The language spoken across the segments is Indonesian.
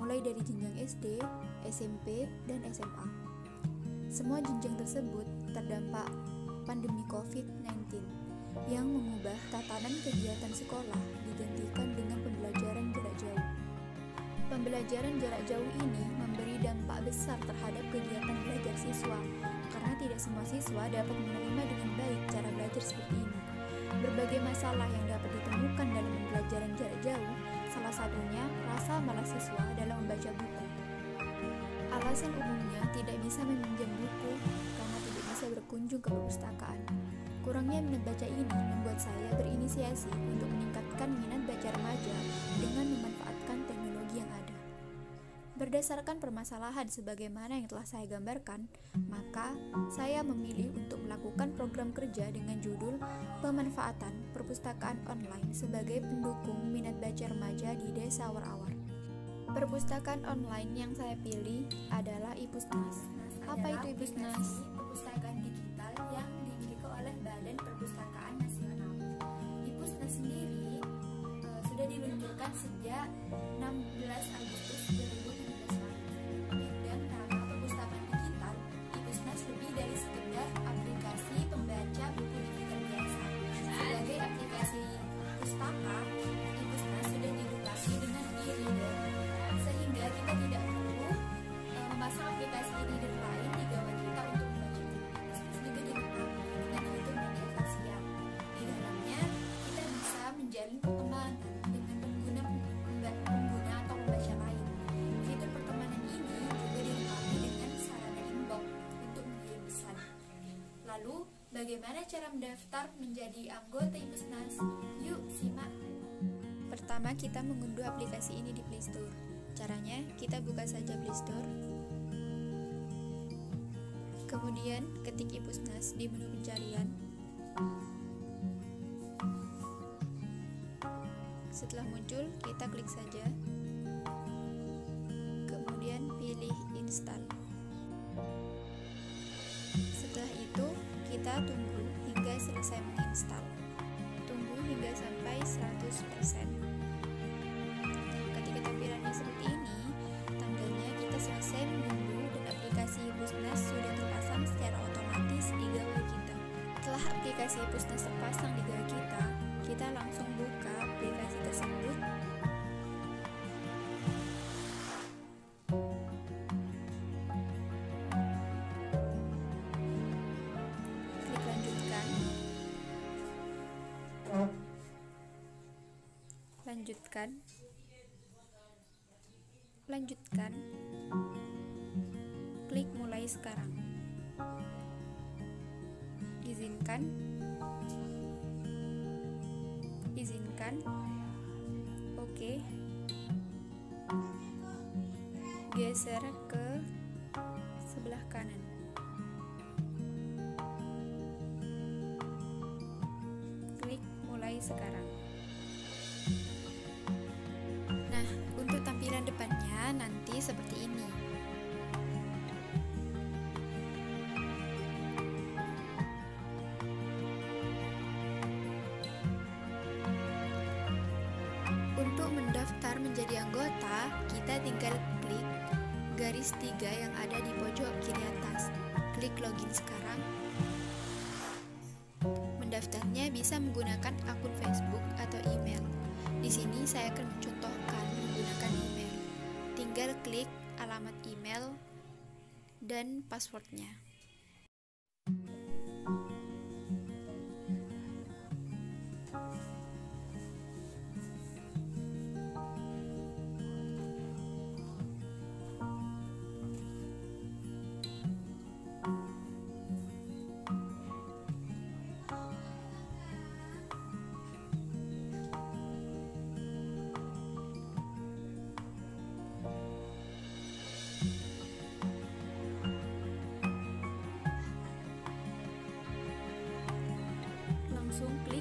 mulai dari jenjang SD, SMP, dan SMA. Semua jenjang tersebut terdampak pandemi COVID-19 yang mengubah tatanan kegiatan sekolah digantikan dengan pembelajaran jarak jauh. Pembelajaran jarak jauh ini memberi dampak besar terhadap kegiatan belajar siswa, karena tidak semua siswa dapat menerima dengan baik cara belajar seperti ini. Berbagai masalah yang dapat ditemukan dalam pembelajaran jarak jauh, salah satunya rasa malas siswa dalam membaca buku. Alasan umumnya tidak bisa meminjam buku karena tidak bisa berkunjung ke perpustakaan. Kurangnya minat baca ini membuat saya berinisiasi untuk meningkatkan minat baca remaja dengan memanfaatkan. Berdasarkan permasalahan sebagaimana yang telah saya gambarkan, maka saya memilih untuk melakukan program kerja dengan judul Pemanfaatan Perpustakaan Online sebagai pendukung minat baca remaja di Desa Warawar. Perpustakaan online yang saya pilih adalah Ipusnas. Apa itu Ipusnas? Perpustakaan digital yang dimiliki oleh Badan Perpustakaan Nasional. Ipusnas sendiri uh, sudah diluncurkan sejak 16 Agustus Lalu, bagaimana cara mendaftar menjadi anggota Ipusnas? Yuk, simak. Pertama, kita mengunduh aplikasi ini di Play Store. Caranya, kita buka saja Play Store. Kemudian, ketik Ipusnas di menu pencarian. Setelah muncul, kita klik saja. Kemudian pilih install. Tunggu hingga selesai menginstal. Tunggu hingga sampai 100%. Ketika tampilannya seperti ini, tandanya kita selesai menunggu dan aplikasi Busnas sudah terpasang secara otomatis di gawai kita. Setelah aplikasi Busnas terpasang di gawai kita, kita langsung buka aplikasi tersebut lanjutkan. Lanjutkan. Klik mulai sekarang. Izinkan. Izinkan. Oke. Geser ke sebelah kanan. Klik mulai sekarang seperti ini. Untuk mendaftar menjadi anggota, kita tinggal klik garis tiga yang ada di pojok kiri atas. Klik login sekarang. Mendaftarnya bisa menggunakan akun Facebook atau email. Di sini saya akan email. Tinggal klik alamat email dan passwordnya.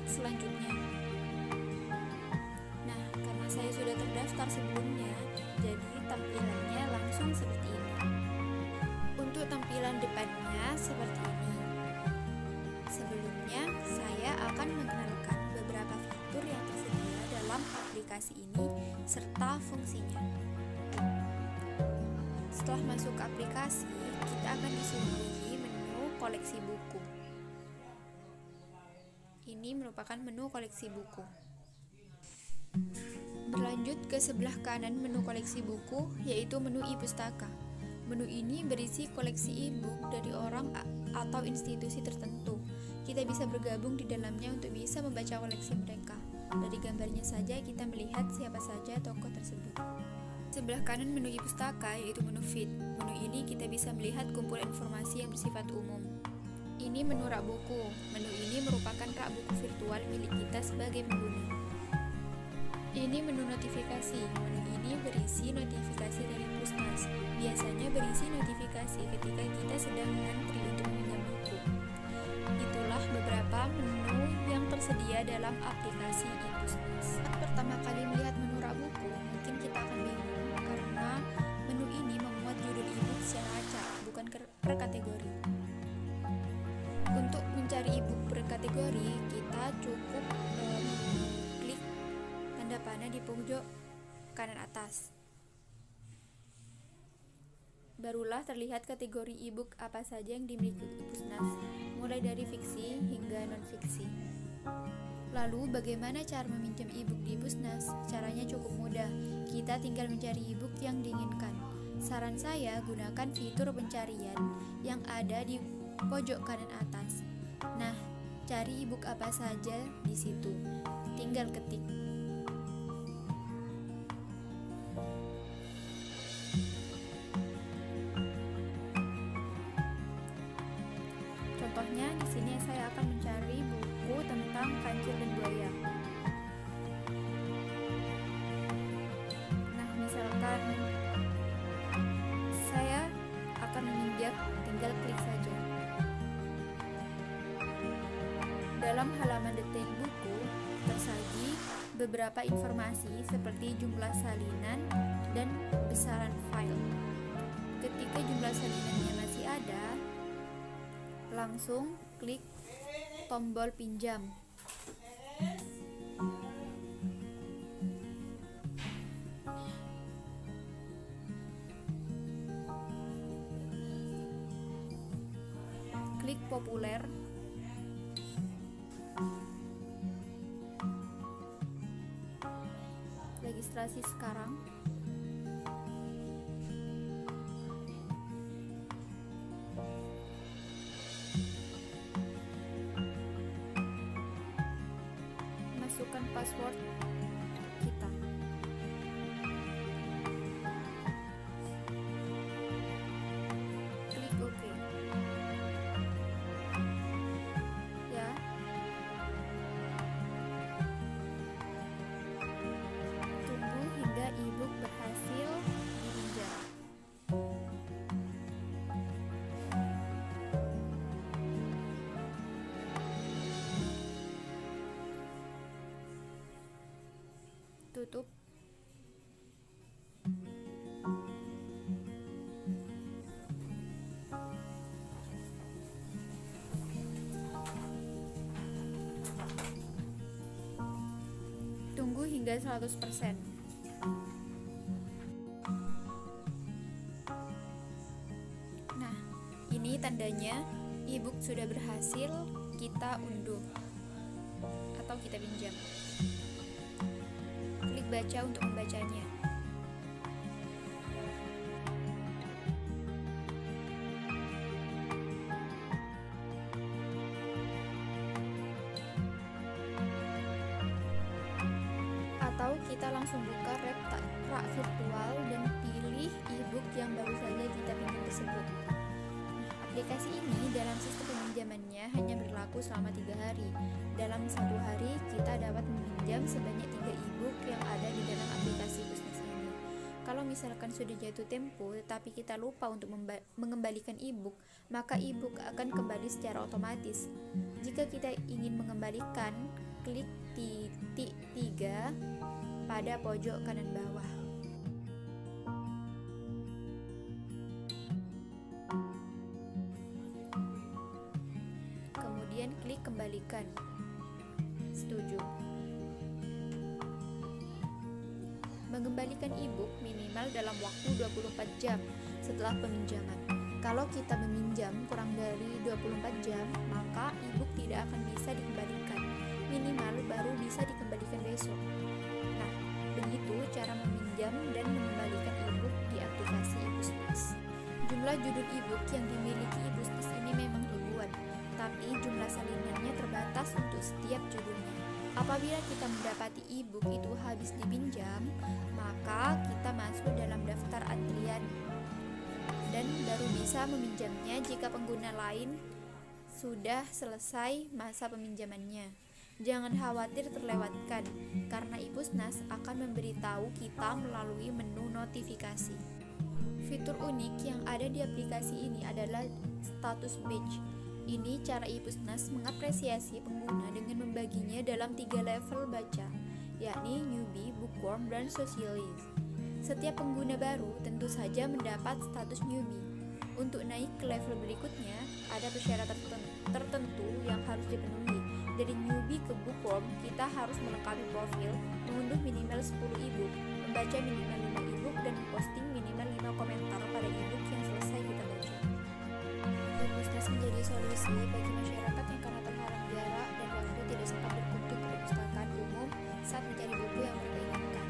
Selanjutnya. Nah, karena saya sudah terdaftar sebelumnya, jadi tampilannya langsung seperti ini. Untuk tampilan depannya seperti ini. Sebelumnya, saya akan mengenalkan beberapa fitur yang tersedia dalam aplikasi ini serta fungsinya. Setelah masuk ke aplikasi, kita akan disuguhi menu koleksi buku. Ini merupakan menu koleksi buku. Berlanjut ke sebelah kanan menu koleksi buku, yaitu menu e-pustaka. Menu ini berisi koleksi e-book dari orang atau institusi tertentu. Kita bisa bergabung di dalamnya untuk bisa membaca koleksi mereka. Dari gambarnya saja kita melihat siapa saja tokoh tersebut. Sebelah kanan menu e-pustaka yaitu menu feed. Menu ini kita bisa melihat kumpulan informasi yang bersifat umum. Ini menu rak buku. Menu ini merupakan rak buku virtual milik kita sebagai pengguna. Ini menu notifikasi. Menu ini berisi notifikasi dari Pusmas. Biasanya berisi notifikasi ketika kita sedang mengantri untuk meminjam buku. Itulah beberapa menu yang tersedia dalam aplikasi e-Pusmas. Pertama kali melihat menu cukup tanda panah di pojok kanan atas. Barulah terlihat kategori e-book apa saja yang dimiliki Pusnas, mulai dari fiksi hingga non-fiksi. Lalu, bagaimana cara meminjam e-book di Pusnas? Caranya cukup mudah. Kita tinggal mencari e-book yang diinginkan. Saran saya, gunakan fitur pencarian yang ada di pojok kanan atas. Cari e-book apa saja di situ. Tinggal ketik Dalam halaman detail buku tersaji beberapa informasi seperti jumlah salinan dan besaran file. Ketika jumlah salinannya masih ada, langsung klik tombol pinjam. Klik populer. Registrasi sekarang. masukkan password tutup tunggu hingga 100% nah ini tandanya ebook sudah berhasil kita unduh atau kita pinjam baca untuk membacanya. Atau kita langsung buka rak virtual dan pilih e-book yang baru saja kita pinjam tersebut. Aplikasi ini dalam sistem peminjamannya hanya berlaku selama tiga hari. Dalam satu hari, kita dapat meminjam sebanyak tiga e-book yang ada di dalam aplikasi bisnis ini. Kalau misalkan sudah jatuh tempo, tetapi kita lupa untuk mengembalikan e-book, maka e-book akan kembali secara otomatis. Jika kita ingin mengembalikan, klik titik tiga pada pojok kanan bawah. Dikembalikan. Setuju. Mengembalikan e-book minimal dalam waktu 24 jam setelah peminjaman. Kalau kita meminjam kurang dari 24 jam, maka e-book tidak akan bisa dikembalikan. Minimal baru bisa dikembalikan besok. Nah, begitu cara meminjam dan mengembalikan e-book di aplikasi e-Busnas. Jumlah judul e-book yang dimiliki e-Busnas ini memang ribuan, tapi jumlah salinannya terbatas untuk setiap judulnya. Apabila kita mendapati e-book itu habis dipinjam, maka kita masuk dalam daftar antrian dan baru bisa meminjamnya jika pengguna lain sudah selesai masa peminjamannya. Jangan khawatir terlewatkan, karena Ipusnas akan memberitahu kita melalui menu notifikasi. Fitur unik yang ada di aplikasi ini adalah status badge ini cara Ipusnas mengapresiasi pengguna dengan membaginya dalam tiga level baca, yakni newbie, bookworm, dan socialist. Setiap pengguna baru tentu saja mendapat status newbie. Untuk naik ke level berikutnya, ada persyaratan tertentu yang harus dipenuhi. Dari newbie ke bookworm, kita harus melengkapi profil, mengunduh minimal 10 ebook, membaca minimal 5 ebook, dan posting minimal 5 komentar pada ebook yang. Perpusnas menjadi solusi bagi masyarakat yang karena terhalang jarak dan waktu tidak sempat berkunjung ke perpustakaan umum saat mencari buku yang mereka inginkan.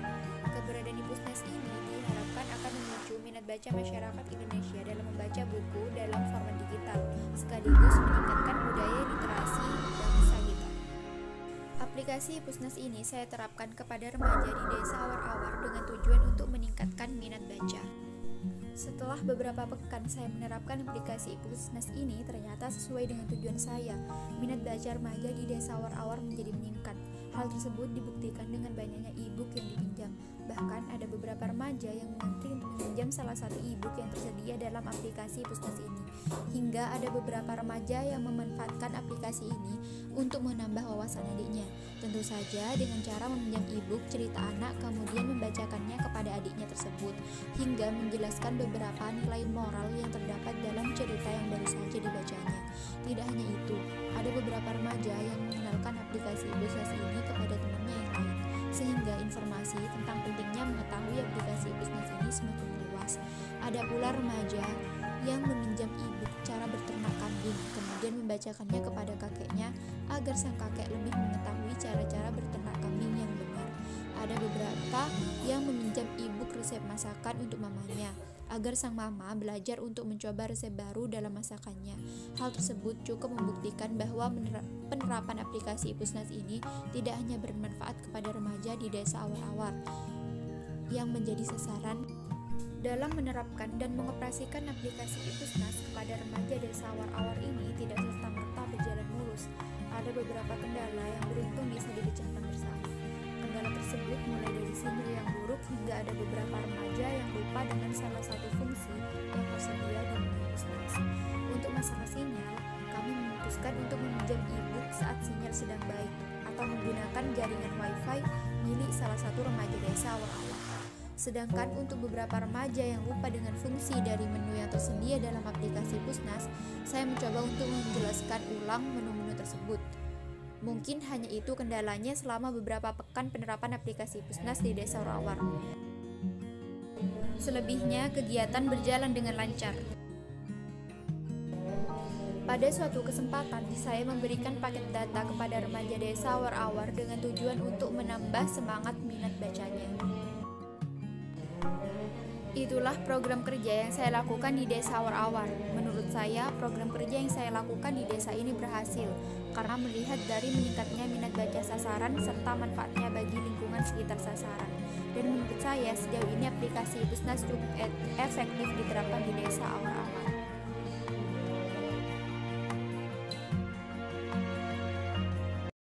Keberadaan di Pusnas ini diharapkan akan memicu minat baca masyarakat Indonesia dalam membaca buku dalam format digital, sekaligus meningkatkan budaya literasi bangsa kita. Aplikasi Pusnas ini saya terapkan kepada remaja di desa awar-awar dengan tujuan untuk meningkatkan minat baca. Setelah beberapa pekan saya menerapkan aplikasi Pusnas ini, ternyata sesuai dengan tujuan saya. Minat baca remaja di desa awar-awar menjadi meningkat. Hal tersebut dibuktikan dengan banyaknya e-book yang dipinjam. Bahkan ada beberapa remaja yang mengantri untuk meminjam salah satu e-book yang tersedia dalam aplikasi Pusnas ini. Hingga ada beberapa remaja yang memanfaatkan aplikasi ini untuk menambah wawasan adiknya. Tentu saja dengan cara meminjam e-book cerita anak kemudian membacakannya kepada adiknya tersebut hingga menjelaskan beberapa nilai moral yang terdapat dalam cerita yang baru saja dibacanya. Tidak hanya itu, ada beberapa remaja yang mengenalkan aplikasi Busnas ini kepada sehingga informasi tentang pentingnya mengetahui aplikasi Busnas ini semakin luas. Ada pula remaja yang meminjam e-book cara berternak kambing, kemudian membacakannya kepada kakeknya agar sang kakek lebih mengetahui cara-cara berternak kambing yang benar. Ada beberapa yang meminjam e-book resep masakan untuk mamanya, agar sang mama belajar untuk mencoba resep baru dalam masakannya. Hal tersebut cukup membuktikan bahwa penerapan aplikasi Pusnas ini tidak hanya bermanfaat kepada remaja di desa awal-awal yang menjadi sasaran dalam menerapkan dan mengoperasikan aplikasi Ipusnas kepada remaja desa awal-awal ini tidak serta-merta berjalan mulus. Ada beberapa kendala yang beruntung bisa dibicarakan Kendala tersebut mulai dari sinyal yang buruk hingga ada beberapa remaja yang lupa dengan salah satu fungsi yang tersedia di Ipusnas. Untuk masalah sinyal, kami memutuskan untuk meminjam e-book saat sinyal sedang baik atau menggunakan jaringan WiFi milik salah satu remaja desa awal-awal. Sedangkan untuk beberapa remaja yang lupa dengan fungsi dari menu yang tersedia dalam aplikasi Pusnas, saya mencoba untuk menjelaskan ulang menu-menu tersebut. Mungkin hanya itu kendalanya selama beberapa pekan penerapan aplikasi Pusnas di Desa Rawar. Selebihnya, kegiatan berjalan dengan lancar. Pada suatu kesempatan, saya memberikan paket data kepada remaja desa awar-awar dengan tujuan untuk menambah semangat minat bacanya. Itulah program kerja yang saya lakukan di Desa Awar-Awar. Menurut saya, program kerja yang saya lakukan di desa ini berhasil karena melihat dari meningkatnya minat baca sasaran serta manfaatnya bagi lingkungan sekitar sasaran. Dan menurut saya, sejauh ini aplikasi Busnas cukup efektif diterapkan di Desa Awar-Awar.